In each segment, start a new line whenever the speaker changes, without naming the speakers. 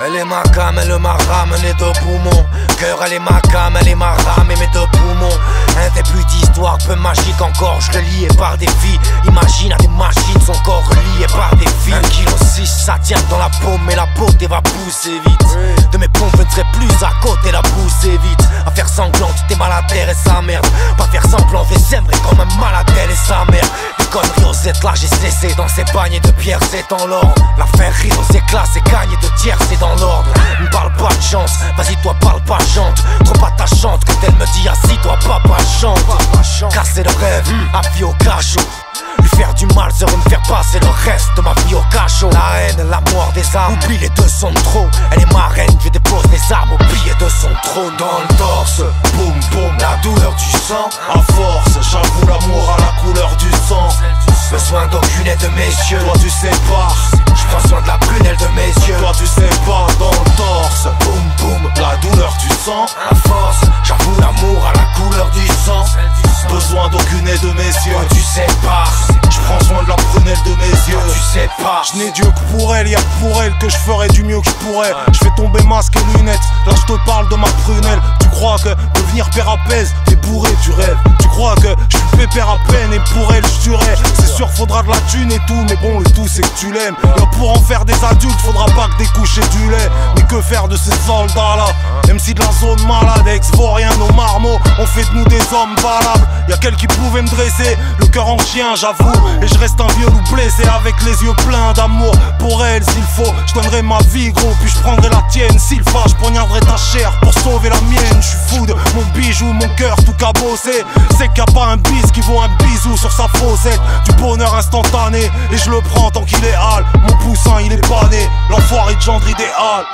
Elle est ma cam, elle m'a ramené de poumons. Cœur, elle est ma cam, elle est ma rame et mes deux poumons. Un fait plus d'histoire, peu magique encore. Je le lié par des filles. Imagine à des machines, son corps lié par des filles. Un kilo 6, ça tient dans la paume, mais la beauté va pousser vite. De mes pompes, je ne serai plus à côté, la pousser vite. À faire semblant, tu t'es mal à terre et sa merde. Pas faire semblant, fais sembrer comme un malade et sa mère. Les conneries aux là j'ai cessé dans ces paniers de pierre, c'est en l'ordre. L'affaire rit aux éclats, c'est dans l'ordre. Ne parle pas de chance, vas-y, toi, parle pas, chante. Trop attachante que t'elle me dit, assis-toi, papa, chante. Casser le rêve, vie au cachot. Lui faire du mal serait me faire passer le reste de ma vie au cachot. La haine, la mort des armes, oublie les deux sont trop. Elle est ma reine, je dépose les armes au pied de son trône. Dans le torse, boum boum, la douleur du sang. À force, j'avoue l'amour à la couleur du sang. Besoin d'aucune aide, messieurs. Toi, tu sais À force, j'avoue l'amour à la couleur du sang. Besoin d'aucune aide, messieurs. Toi, tu sais pas. Je prends soin de la prunelle de mes yeux. Toi, tu sais pas. Je n'ai Dieu que pour elle, y'a que pour elle que je ferai du mieux que je pourrais. Je fais tomber masque et lunettes. Là, je te parle de ma prunelle. Tu crois que devenir père apaise, t'es bourré, tu rêves. Tu crois que je suis pépère à peine et pour elle, je tuerais. C'est sûr, faudra de la thune et tout, mais bon, le tout c'est que tu l'aimes. Pour en faire des adultes, faudra pas que des couches et du lait. Mais que faire de ces soldats là Même si de la zone malade, ex rien nos marmots, on fait de nous des hommes valables. Y'a quelqu'un qui pouvait me dresser, le cœur en chien, j'avoue. Et je reste un vieux loup blessé avec les yeux pleins d'amour. Pour elle, s'il faut, je donnerai ma vie, gros, puis je prendrai la tienne. S'il faut, je poignarderai ta chair pour sauver la mienne. Je suis fou de mon bijou, mon cœur tout cabossé. C'est qu'il a pas un bis qui vaut un bisou sur sa faussette. Du bonheur instantané, et je le prends tant qu'il est hal. Mon poussin, il est pas né, l'enfoiré de gendre idéal.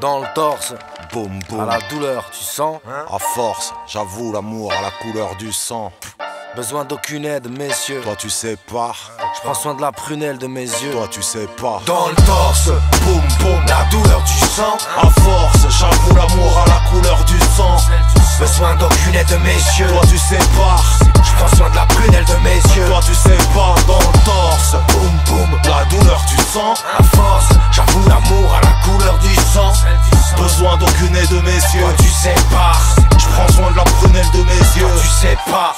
Dans le torse,
boum boum.
À la douleur, tu sens
hein? À force, j'avoue l'amour à la couleur du sang.
Besoin d'aucune aide, messieurs.
Toi, tu sais pas.
Je prends soin de la prunelle de mes yeux.
Toi, tu sais pas.
Dans le torse, boum boum, la douleur du sang.
À force, j'avoue l'amour à la couleur du sang.
Besoin d'aucune aide, messieurs.
Toi, tu sais pas. Besoin d'aucune aide, messieurs.
Toi, tu sais pas.
Je prends soin de la prunelle de mes yeux.
Toi, tu sais pas.